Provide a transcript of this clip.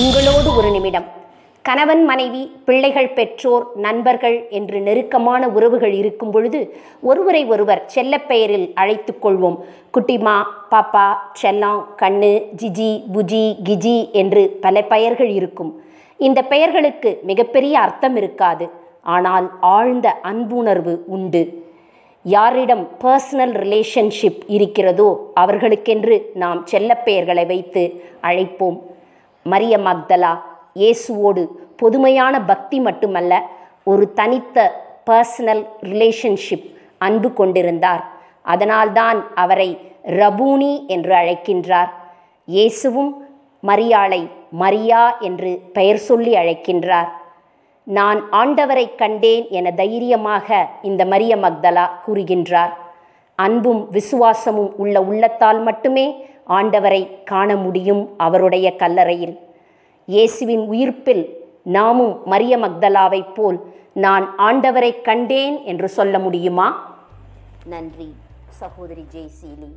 உங்களோடு ஒரு நிமிடம். கணவன் மனைவி பிள்ளைகள் பெற்றோர் நண்பர்கள் என்று நெருக்கமான உறவுகள் இருக்கும் பொழுது ஒருவரை ஒருவர் செல்லப்பெயரில் அழைத்து கொள்வோம். குட்டிமா பாப்பா செல்லம் கண்ணு ஜிஜி புஜி கிஜி என்று பல பெயர்கள் இருக்கும். இந்த பெயர்களுக்கு மிகப்பெரிய அர்த்தம் இருக்காது. ஆனால் ஆழ்ந்த அன்புணர்வு உண்டு. யாரிடம் பர்சனல் ரிலேஷன்ஷிப் இருக்கிறதோ அவர்களுக்கென்று நாம் செல்லப்பெயர்களை வைத்து அழைப்போம். மரிய மக்தலா இயேசுவோடு பொதுமையான பக்தி மட்டுமல்ல ஒரு தனித்த பர்சனல் ரிலேஷன்ஷிப் அன்பு கொண்டிருந்தார். அதனால்தான் அவரை ரபூனி என்று அழைக்கின்றார். இயேசுவும் மரியாளை மரியா என்று பெயர் சொல்லி அழைக்கின்றார். நான் ஆண்டவரை கண்டேன் என தைரியமாக இந்த மரிய மக்தலா கூறுகின்றார். அன்பும் விசுவாசமும் உள்ள உள்ளத்தால் மட்டுமே ஆண்டவரை காண முடியும் அவருடைய கல்லறையில். இயேசுவின் உயிர்ப்பில் நாமும் மரிய மக்தலாவைப் போல் நான் ஆண்டவரை கண்டேன் என்று சொல்ல முடியுமா? நன்றி. சகோதரி ஜெய்சீலி.